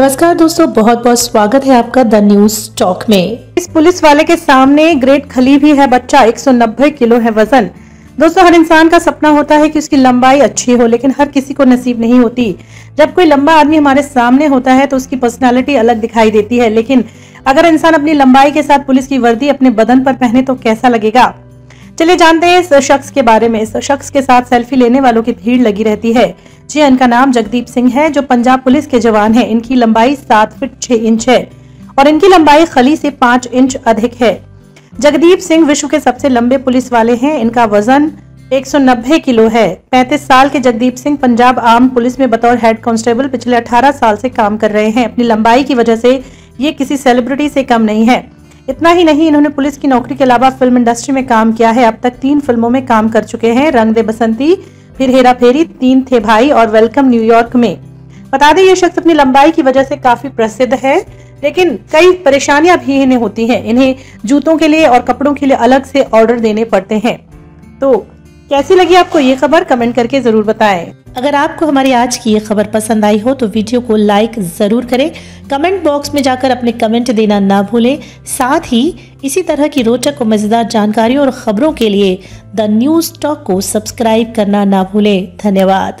नमस्कार दोस्तों बहुत बहुत स्वागत है आपका द न्यूज़ टॉक में। इस पुलिस वाले के सामने ग्रेट खली भी है, बच्चा 190 किलो है वज़न। दोस्तों, हर इंसान का सपना होता है कि उसकी लंबाई अच्छी हो, लेकिन हर किसी को नसीब नहीं होती। जब कोई लंबा आदमी हमारे सामने होता है तो उसकी पर्सनालिटी अलग दिखाई देती है। लेकिन अगर इंसान अपनी लंबाई के साथ पुलिस की वर्दी अपने बदन पर पहने तो कैसा लगेगा? चलिए जानते हैं इस शख्स के बारे में। इस शख्स के साथ सेल्फी लेने वालों की भीड़ लगी रहती है। जी इनका नाम जगदीप सिंह है, जो पंजाब पुलिस के जवान है। इनकी लंबाई सात फीट छह इंच है और इनकी लंबाई खली से पाँच इंच अधिक है। जगदीप सिंह विश्व के सबसे लंबे पुलिस वाले हैं। इनका वज़न 190 किलो है। 35 साल के जगदीप सिंह पंजाब आर्म पुलिस में बतौर हेड कांस्टेबल पिछले 18 साल से काम कर रहे हैं। अपनी लंबाई की वजह से ये किसी सेलिब्रिटी से कम नहीं है। इतना ही नहीं, इन्होंने पुलिस की नौकरी के अलावा फ़िल्म इंडस्ट्री में काम किया है। अब तक तीन फ़िल्मों में काम कर चुके हैं। रंग दे बसंती, फिर हेरा फेरी, तीन थे भाई और वेलकम न्यूयॉर्क में। बता दें, ये शख्स अपनी लंबाई की वजह से काफ़ी प्रसिद्ध है, लेकिन कई परेशानियाँ भी इन्हें होती हैं। इन्हें जूतों के लिए और कपड़ों के लिए अलग से ऑर्डर देने पड़ते हैं। तो कैसी लगी आपको ये खबर? कमेंट करके ज़रूर बताएँ। अगर आपको हमारी आज की ये खबर पसंद आई हो तो वीडियो को लाइक ज़रूर करें। कमेंट बॉक्स में जाकर अपने कमेंट देना ना भूलें। साथ ही इसी तरह की रोचक और मज़ेदार जानकारियों और खबरों के लिए द न्यूज़ टॉक को सब्सक्राइब करना ना भूलें। धन्यवाद।